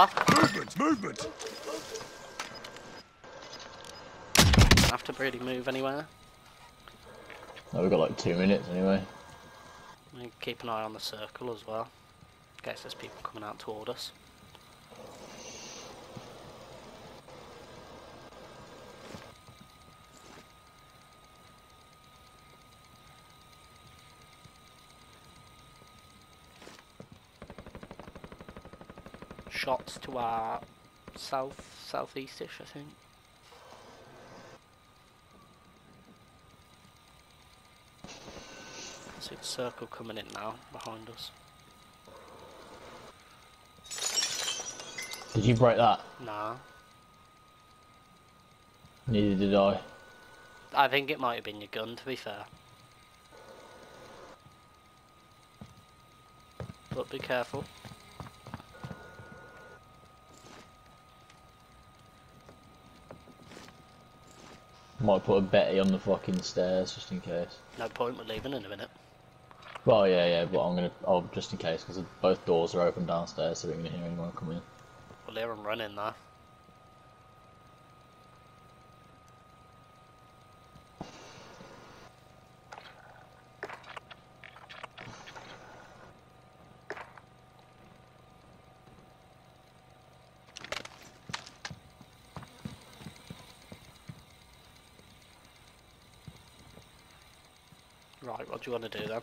Movement, movement. Have to really move anywhere. No, we've got like two minutes anyway. Keep an eye on the circle as well. In case there's people coming out toward us. Shots to our south, southeastish, I think. See the circle coming in now behind us. Did you break that? Nah, Neither did I. I think it might have been your gun. To be fair, but be careful. Might put a Betty on the fucking stairs just in case. No point we're leaving in a minute. Well, yeah, yeah, but I'm gonna. Oh, just in case, because both doors are open downstairs, so we're gonna hear anyone come in. Well, I'm running there. Right, what do you want to do then?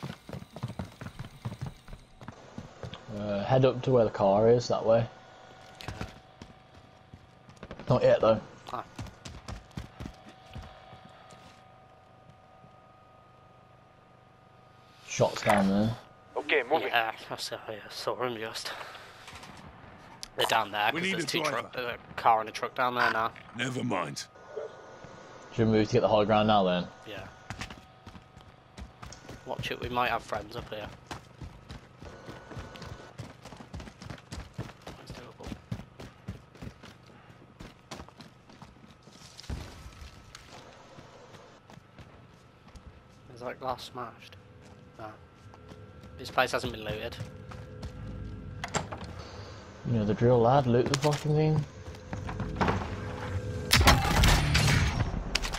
Uh, head up to where the car is, that way. Not yet, though. Ah, Shots down there. Okay, moving. yeah, I saw, I saw him just. They're down there because there's a two driver. truck, a car and a truck down there now. Never mind. Should we move to get the high ground now, then? Yeah. Watch it, we might have friends up here. Is that glass smashed? No. This place hasn't been looted. You know the drill, lad. Loot the fucking thing.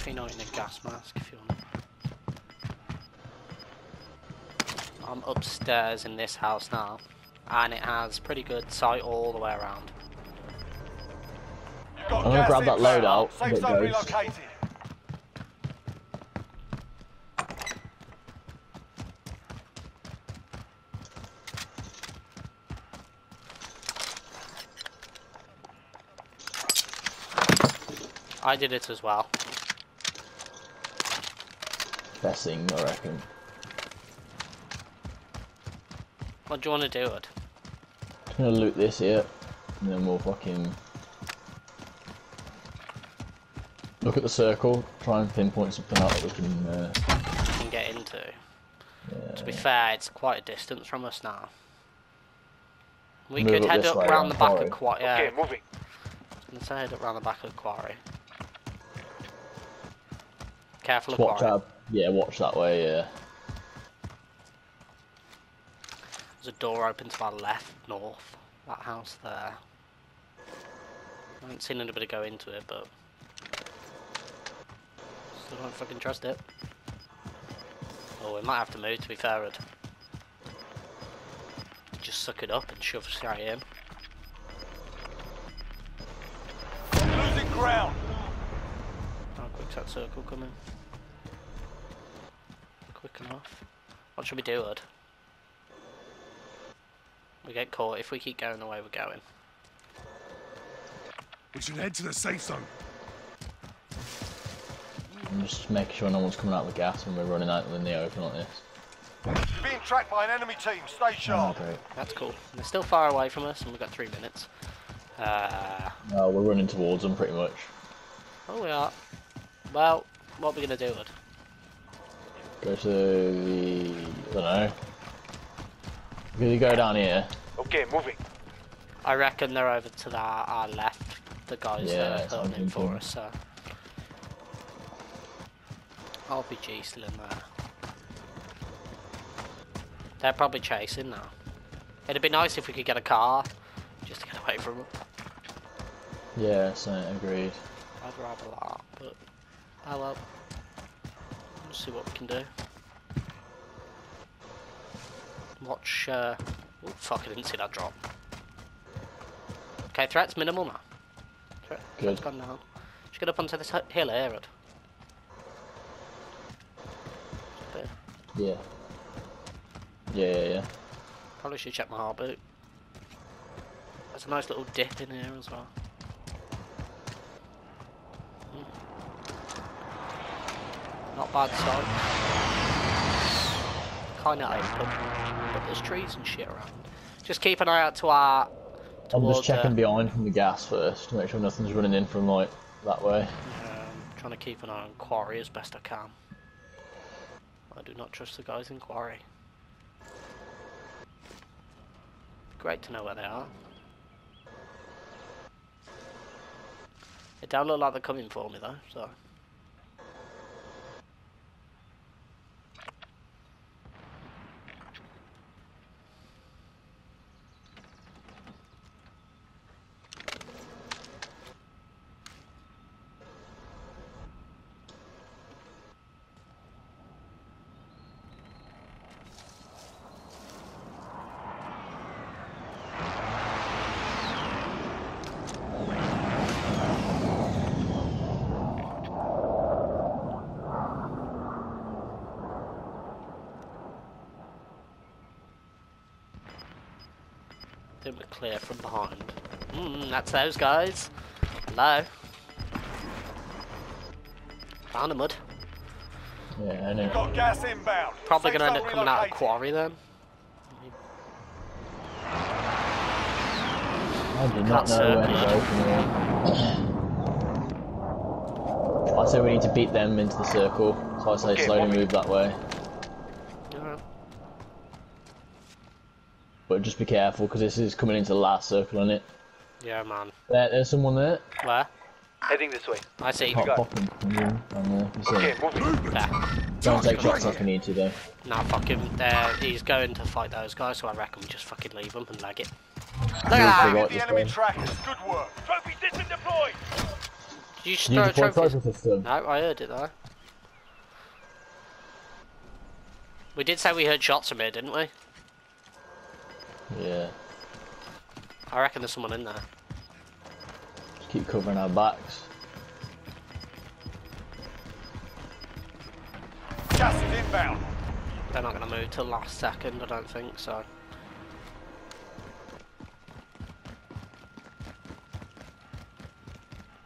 You're not in a gas mask if you want. I'm upstairs in this house now, and it has pretty good sight all the way around. Got I'm gonna grab that inbound. loadout, Safe zone relocated. I did it as well. Best thing, I reckon. What do you want to do, Ed? Just gonna loot this here, and then we'll fucking look at the circle, try and pinpoint something out that we can. Uh, can get into? To be fair, it's quite a distance from us now. We Move could up head up way, round around the the back quarry. of Quarry. Yeah, Okay, moving. let's head up round the back of Quarry. Careful of watch Quarry. out. Yeah, watch that way. Yeah. There's a door open to our left, north. That house there. I haven't seen anybody go into it, but still don't fucking trust it. Oh, we might have to move. To be fair, Ed. Just suck it up and shove straight in. Losing ground. How quick's that circle coming? Quick enough. What should we do, Ed? We get caught if we keep going the way we're going. We should head to the safe zone. Just make sure no one's coming out of the gas when we're running out in the open like this. You're being tracked by an enemy team. Stay Oh, sharp. great. That's cool. They're still far away from us, and we've got three minutes. Uh, No, we're running towards them pretty much. oh, we are. Well, what are we going to do, Ed? Go to the. I don't know. We could go down here. Okay, moving. I reckon they're over to the, our left, the guys Yeah, that are what I'm putting in for thinking. us, so. RPG still in there. They're probably chasing now. It'd be nice if we could get a car, just to get away from them. Yeah, so agreed. I'd rather that, but oh well. We'll see what we can do. Watch. Uh... Oh fuck! I didn't see that drop. Okay, threat's minimal now. Threat, threat's gone down. Just get up onto this hill here. There. Yeah. Yeah, yeah, yeah. Probably should check my heartbeat. There's a nice little dip in here as well. Hmm. Not bad sight. Kinda open, but there's trees and shit around. Just keep an eye out to our. I'm just checking uh, behind from the gas first to make sure nothing's running in from like that way. Um, trying to keep an eye on Quarry as best I can. I do not trust the guys in Quarry. Great to know where they are. They don't look like they're coming for me though, so. Think we're clear from behind. Mm, that's those guys. Hello. Found a mud. Yeah, I know. Got gas inbound. Probably gonna end up coming out of quarry then. I do not know where to circular. go from here. I say we need to beat them into the circle, so I say Okay, slowly move that way. But just be careful because this is coming into the last circle, isn't it? Yeah, man. There, there's someone there. Where? Heading this way. I see. Can't pop him. Down there. You see Okay, him. moving. There. Don't take shots right like we need to though. Nah, fuck him. There, he's going to fight those guys, so I reckon we just fucking leave him and leg it. Look at that! for Target this the enemy way. trackers. Good work. Trophy system deployed. You just You throw a trophy? trophy system. No, I heard it though. We did say we heard shots from here, didn't we? Yeah. I reckon there's someone in there. Just keep covering our backs. Gas is inbound. They're not going to move till last second, I don't think, so. I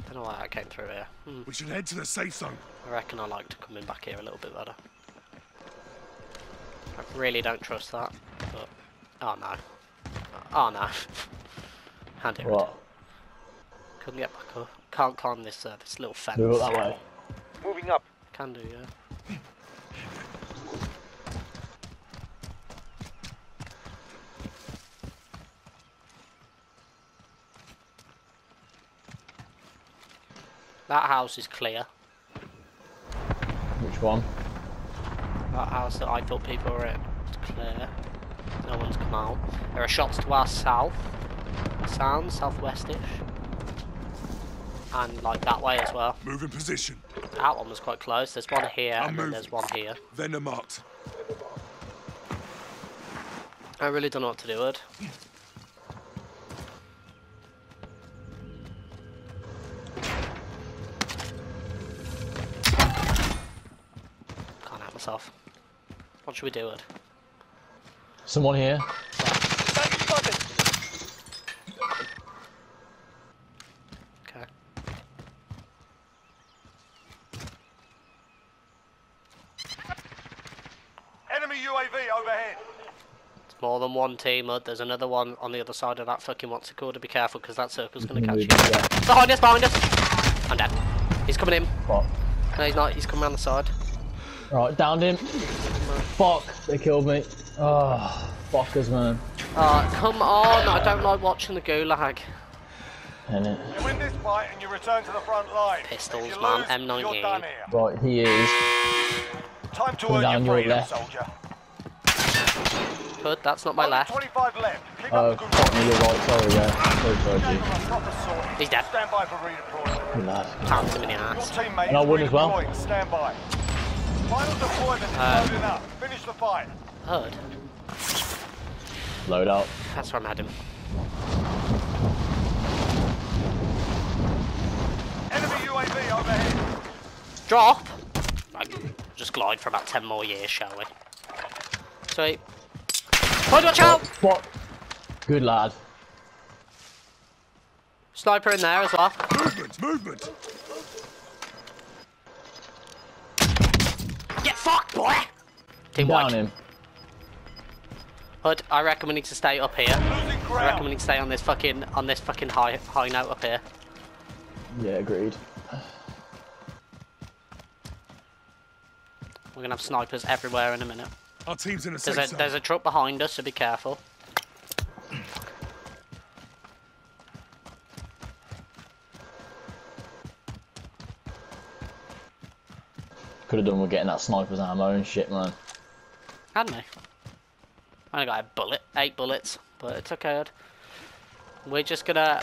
Don't know why I came through here. Hmm, We should head to the safe zone. I reckon I like liked coming back here a little bit better. I really don't trust that, but... Oh no. Oh no. Hand it. What? Couldn't get back up. Can't climb this uh, this little fence. Move up that way. Moving up. Can do, yeah. That house is clear. Which one? That house that I thought people were in. It's clear. No one's come out. There are shots to our south. Sound, southwestish. And like that way as well. Move in position. That one was quite close. There's one here I'll and then there's one here. Vendor marked. I really don't know what to do with. Can't help myself. What should we do with? Someone here. Okay. Enemy UAV overhead. It's more than one team, Mud. There's another one on the other side of that fucking what's it called. To be careful because that circle's gonna catch you. Yeah. Behind us, behind us! I'm dead. He's coming in. Fuck. No, he's not. He's coming around the side. Right, downed him. Fuck, they killed me. Oh, fuckers, man. Oh, come on! I don't like watching the gulag. Innit? You win this fight and you return to the front line. Pistols, if man, M19. You're done here. Right, he is. Time to Come earn down your your freedom, left. soldier. Hood, that's not my Only left. 25 left. Keep Oh, up the good fuck me, you're right. Sorry, yeah. Sorry, sorry, G. Gentlemen, proper sorted. He's dead. Stand by for redeployment. Good lad. Pounds him in the ass. teammate And I is would as well. Stand by. Final deployment is Um, loading up. Finish the fight. Hood. Load up. That's where I'm heading. Enemy UAV overhead. Drop! Right, just glide for about 10 more years, shall we? Sweet. Hood, watch out! What? Good lad. Sniper in there as well. Movement, movement. Get fucked, boy! Team Down white. him. Hood, I reckon we need to stay up here. I reckon we need to stay on this fucking on this fucking high high note up here. Yeah, agreed. We're gonna have snipers everywhere in a minute. Our team's in a There's a zone. there's a truck behind us, so be careful. Could have done with getting that sniper's ammo and shit, man. Hadn't we? I only got a bullet, eight bullets, but it's okay. Hood. We're just gonna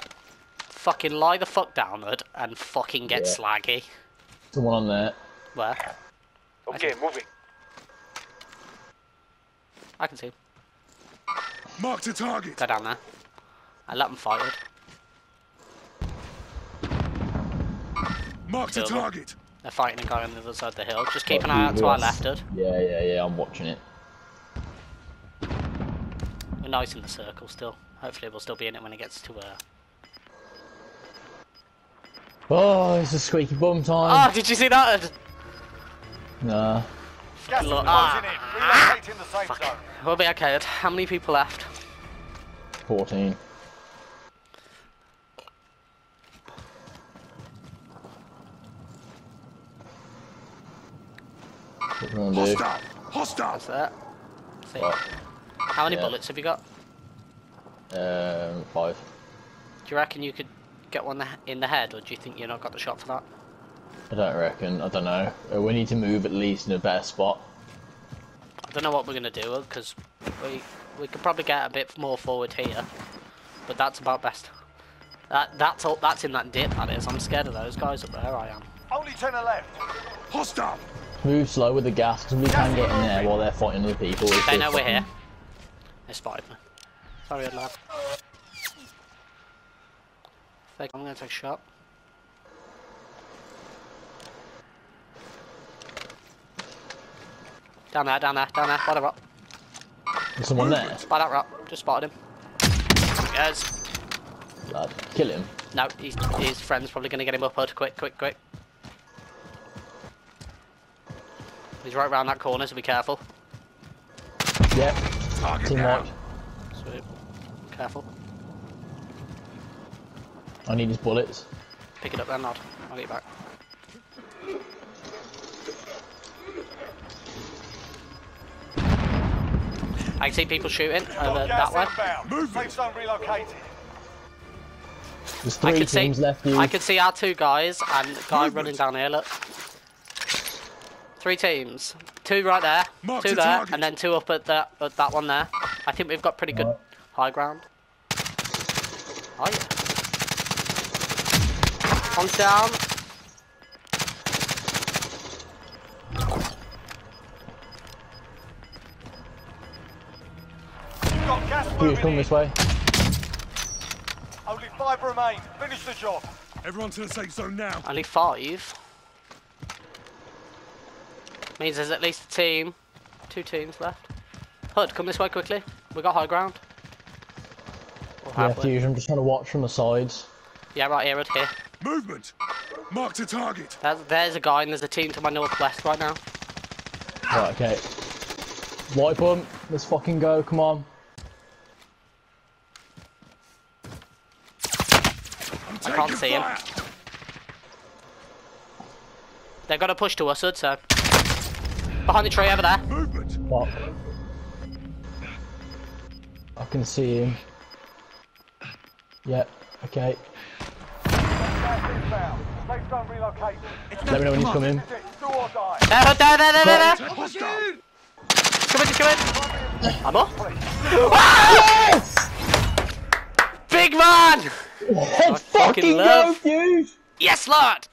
fucking lie the fuck down, Hood, and fucking get Yeah. slaggy. Someone on there. Where? Okay, moving. I can see him. Mark to target. Go down there. I let them fight it. Mark to target. They're fighting a guy on the other side of the hill. Just keep an eye out to our left, Hood. Yeah, yeah, yeah, I'm watching it. We're nice in the circle still. Hopefully we'll still be in it when it gets to uh Oh, it's a squeaky bum time. Oh, did you see that? Hood? Nah. Gas is Look- ah. in. Relocating the safe zone. We'll be okay. How many people left? 14. What we gonna? Hostile. Hostile. That's that. See. What? How many yeah. bullets have you got? Um, five. Do you reckon you could get one in the head, or do you think you're not got the shot for that? I don't reckon. I don't know. Uh, we need to move at least in a better spot. I don't know what we're gonna do because we we could probably get a bit more forward here, but that's about best. That that's all. That's in that dip. That is. I'm scared of those guys up there. I am. Only 10 are left. Hostile. Move slow with the gas because we can get in there while they're fighting other people. It's They know we're fucking- here. They spotted me. Sorry, lad. Fake, I'm gonna take a shot. Down there, down there, down there. By the rock. There's someone there. By that rock. Just spotted him. Yes. Lad, kill him. No, he's, his friend's probably gonna get him up. Hood. Quick, quick, quick. He's right round that corner, so be careful. Yep. Target Team down. Sweet. Careful. I need his bullets. Pick it up then, Nod. I'll get you back. I can see people shooting over Got gas that way. inbound. Moving. Safe zone relocated. There's I three can see. teams left. You. I can see our two guys and the guy Movement. running down here. Look. Three teams. Two right there. Mark two there, target. and then two up at that at that one there. I think we've got pretty good Right. high ground. Oh yeah. One's down. You've got gas come in. this way. Only five remain. Finish the job. Everyone to the safe zone now. Only five. Means there's at least a team, two teams left. Hood, come this way quickly. We got high ground. Or Yeah, have? Fusion. I'm just trying to watch from the sides. Yeah, right here, right here. Movement. Mark the target. There's, there's a guy and there's a team to my northwest right now. Right, okay. Light pump. Let's fucking go. Come on. I'm I can't taking see him. They're gonna push to us, Hood, so. Behind the tree over there. Movement. Fuck. I can see him. Yep. Okay. Gas inbound. Safe zone relocated. Let me know when he's coming. This is it. Do or die. There, there, there, there, there, there. Come in, come in. I'm up. Yes! Big man! Oh, Let's fucking fucking go, love. Fuse! Yes, Lord!